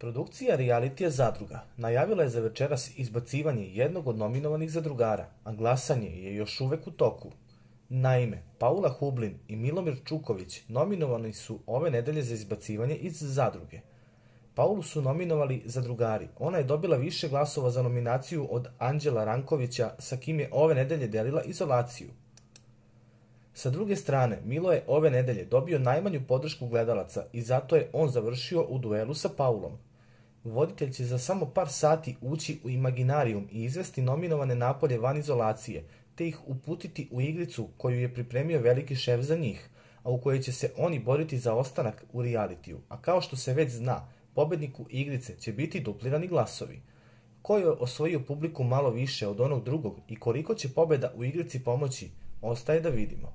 Produkcija realitija Zadruga najavila je za večeras izbacivanje jednog od nominovanih zadrugara, a glasanje je još uvek u toku. Naime, Paula Hublin i Milomir Čuković nominovani su ove nedelje za izbacivanje iz Zadruge. Paulu su nominovali zadrugari. Ona je dobila više glasova za nominaciju od Anđela Rankovića, sa kim je ove nedelje delila izolaciju. Sa druge strane, Milo je ove nedelje dobio najmanju podršku gledalaca i zato je on završio u duelu sa Paulom. Voditelj će za samo par sati ući u imaginarijum i izvesti nominovane napolje van izolacije, te ih uputiti u igricu koju je pripremio veliki šef za njih, a u kojoj će se oni boriti za ostanak u realitiju. A kao što se već zna, pobedniku igrice će biti duplirani glasovi. Ko je osvojio publiku malo više od onog drugog i koliko će pobeda u igrici pomoći, ostaje da vidimo.